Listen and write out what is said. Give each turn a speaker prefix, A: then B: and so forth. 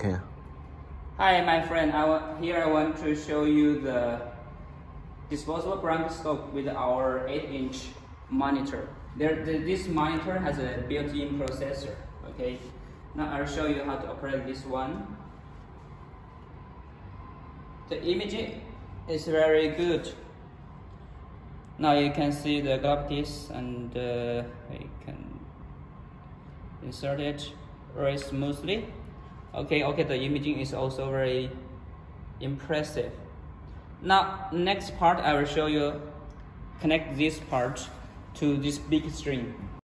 A: Okay.
B: Hi, my friend. I here I want to show you the disposable bronchoscope with our 8-inch monitor. There, the, this monitor has a built-in processor. Okay. Now I'll show you how to operate this one. The imaging is very good. Now you can see the glottis and uh, we can insert it very smoothly. Okay, okay, the imaging is also very impressive. Now, next part I will show you connect this part to this big string.